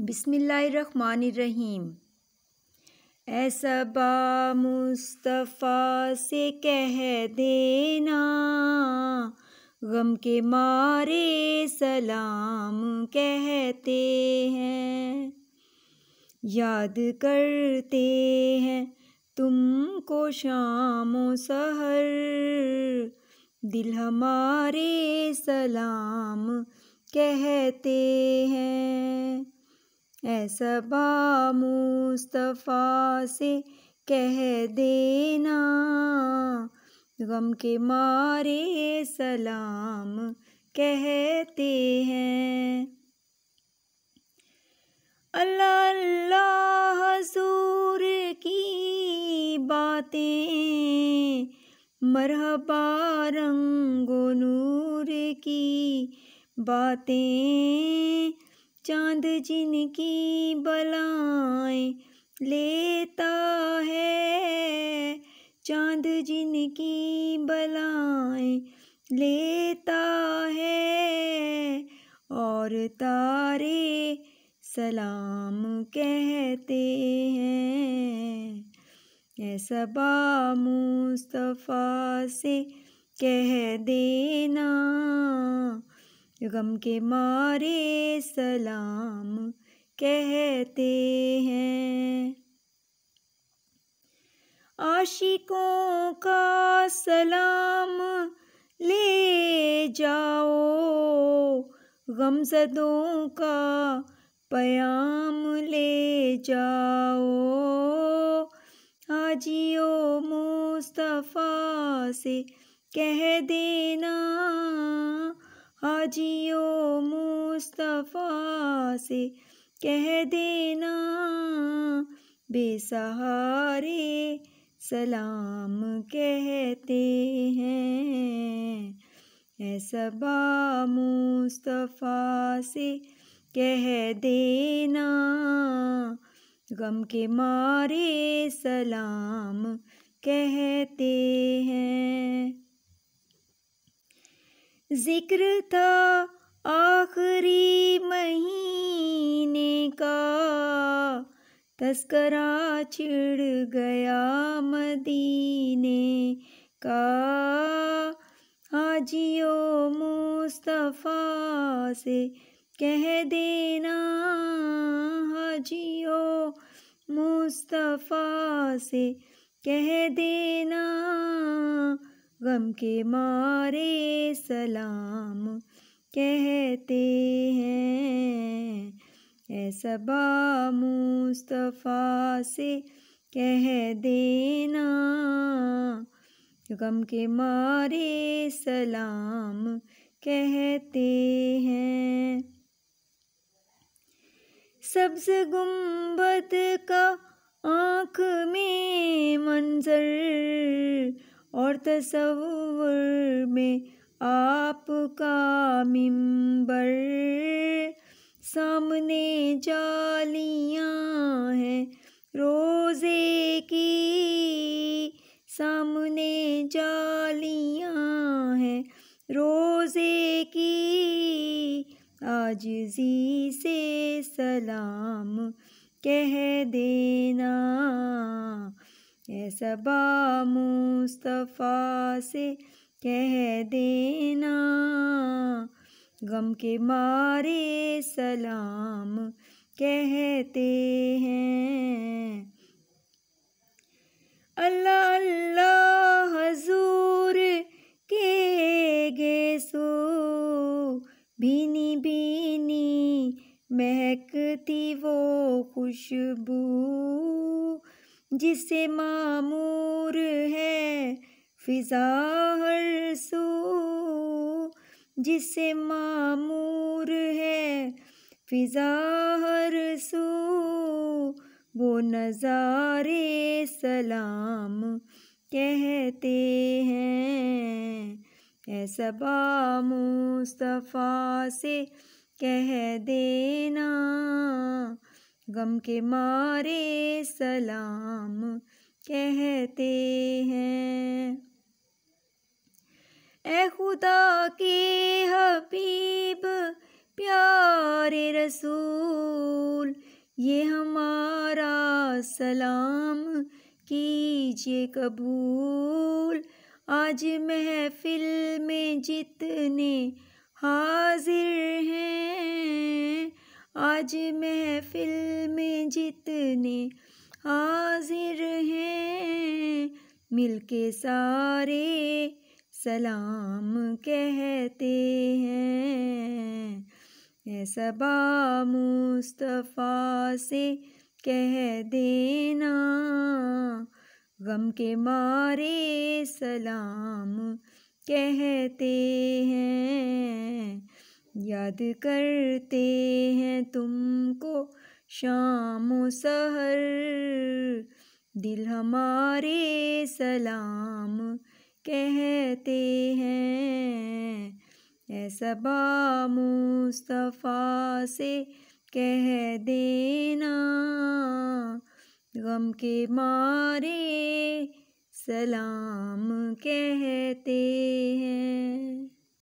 बिस्मिल्लाहिर्रहमानिर्रहीम। ऐसबा मुस्तफ़ा से कह देना, गम के मारे सलाम कहते हैं। याद करते हैं तुमको शामो सहर, दिल हमारे सलाम कहते हैं। ऐसबा मुस्तफ़ा से कह देना, गम के मारे सलाम कहते हैं। अल्लाह अल्लाह हजूर की बातें, मरहबा रंगो नूर की बातें चाँद जिनकी बलाएँ लेता है। चाँद जिनकी बलाएँ लेता है और तारे सलाम कहते हैं। ऐसा बा मुस्तफ़ा से कह देना गम के मारे सलाम कहते हैं। आशिकों का सलाम ले जाओ, गमजदों का पयाम ले जाओ। हाजियो मुस्तफ़ा से कह देना हाजियो मुस्तफ़ा से कह देना, बेसहारे सलाम कहते हैं। ऐसबा मुस्तफ़ा से कह देना, गम के मारे सलाम कहते हैं। ज़िक्र था आखिरी महीने का। तस्करा छिड़ गया मदीने का। हाजियो मुस्तफ़ा से कह देना, हाजियो मुस्तफ़ा से कह देना गम के मारे सलाम कहते हैं। ऐसा मुस्तफ़ा से कह देना, गम के मारे सलाम कहते हैं। सब्ज गुंबद का आँख में मंजर और तस्वुर में आपका मिंबर। सामने जालियाँ हैं रोज़े की। सामने जालियाँ हैं रोज़े की। आजिज़ी से सलाम कह देना ऐसा बा मुस्तफ़ा से कह देना, गम के मारे सलाम कहते हैं। अल्लाह अल्लाह हजूर के गे सो भीनी भीनी महकती वो खुशबू। जिसे मामूर है, फिजा हर सू। जिसे मामूर है, फिजा हर सू। वो नज़ारे सलाम कहते हैं। ऐसा मुस्तफ़ा से कह देना गम के मारे सलाम कहते हैं। ए खुदा के हबीब, प्यारे रसूल, ये हमारा सलाम कीजिए कबूल। आज महफिल में जितने हाजिर हैं आज महफिल में जितने हाजिर हैं, मिलके सारे सलाम कहते हैं। सबा मुस्तफ़ा से कह देना, गम के मारे सलाम कहते हैं। याद करते हैं तुमको शाम सहर। दिल हमारे सलाम कहते हैं। ऐसा मुस्तफ़ा से कह देना, गम के मारे सलाम कहते हैं।